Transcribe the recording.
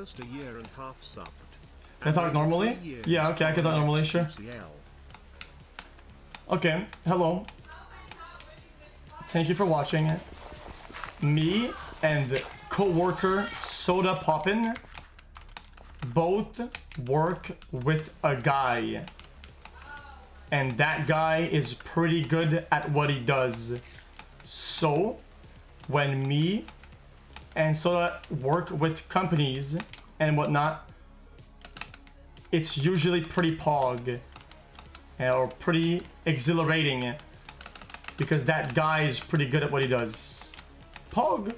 A year and half subbed. Can I talk normally? Yeah, okay, I can talk normally, sure. Okay, hello. Thank you for watching. Me and co-worker Sodapoppin both work with a guy. And that guy is pretty good at what he does. So, when me and Soda work with companies and whatnot, it's usually pretty pog or pretty exhilarating because that guy is pretty good at what he does. Pog.